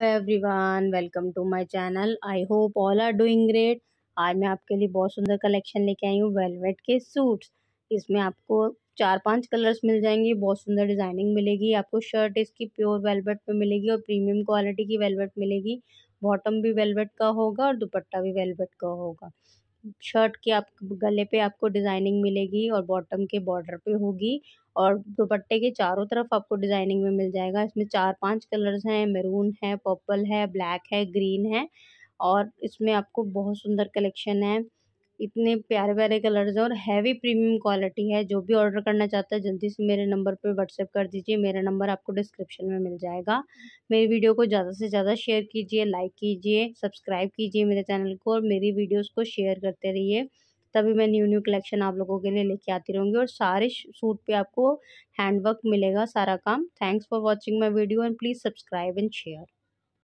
Everyone welcome to my channel I hope all are doing great आज मैं आपके लिए बहुत सुंदर कलेक्शन लेके आई हूँ वेलवेट के सूट्स इसमें आपको चार पाँच कलर्स मिल जाएँगे, बहुत सुंदर डिज़ाइनिंग मिलेगी, आपको शर्ट इसकी प्योर वेलवेट पे मिलेगी और प्रीमियम क्वालिटी की वेलवेट मिलेगी. बॉटम भी वेलवेट का होगा और दुपट्टा भी वेलवेट का होगा. शर्ट के आप, गले पे आपको डिज़ाइनिंग मिलेगी और बॉटम के बॉर्डर पे होगी और दुपट्टे के चारों तरफ़ आपको डिज़ाइनिंग में मिल जाएगा। इसमें चार पाँच कलर्स हैं, मेरून है, पर्पल है, ब्लैक है, ग्रीन है और इसमें आपको बहुत सुंदर कलेक्शन है। इतने प्यारे प्यारे कलर्स हैं और हैवी प्रीमियम क्वालिटी है। जो भी ऑर्डर करना चाहता है, जल्दी से मेरे नंबर पर व्हाट्सएप कर दीजिए, मेरा नंबर आपको डिस्क्रिप्शन में मिल जाएगा। मेरी वीडियो को ज़्यादा से ज़्यादा शेयर कीजिए, लाइक कीजिए, सब्सक्राइब कीजिए मेरे चैनल को और मेरी वीडियोज़ को शेयर करते रहिए। तभी मैं न्यू न्यू कलेक्शन आप लोगों के लिए लेके आती रहूँगी और सारे सूट पे आपको हैंडवर्क मिलेगा सारा काम। Thanks for watching my video and please subscribe and share.